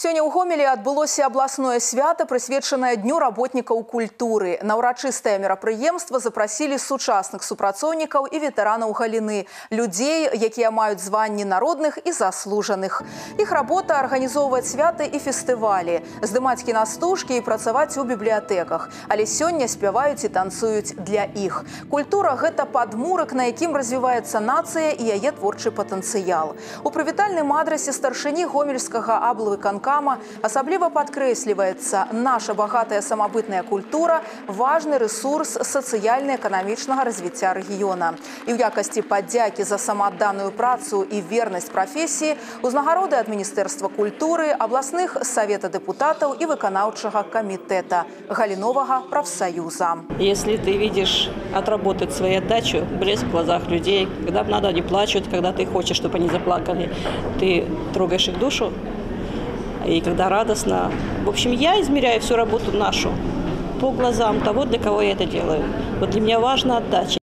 Сёння ў гомелі адбылося абласное свята, прысвечанае дню работнікаў культуры. На ўрачыстае мерапрыемства запрасілі сучасных супрацоўнікаў і ветэранаў галіны, людзей, якія маюць званні народных і заслужаных. Іх работа арганізоўваць святы і фестывалі, здымаць кінастужкі і працаваць у бібліятэках. Але сёння спяваюць і танцуюць для іх. Культура гэта падмурак, на якім развіваецца нацыя і яе творчы патэнцыял. У прывітальным адрасе старшыні гомельскага аблвыканка праграма асабліва падкрэсліваецца наша багатая самабытная культура важны ресурс сацыяльна-эканамічнага развіцця рэгіёна і ў якасці падзякі за самаадданую працу і вернасць прафесіі узнагароды ад міністэрства культуры абласных савета дэпутатаў і выканаўчага камітэта галіновага профсоюза если ты видишь отработать свои отдачу блеск в глазах людей когда надо они плачут когда ты хочешь чтобы они заплакали ты трогаешь их душу и когда радостно. В общем, я измеряю всю работу нашу по глазам того, для кого я это делаю. Вот для меня важна отдача.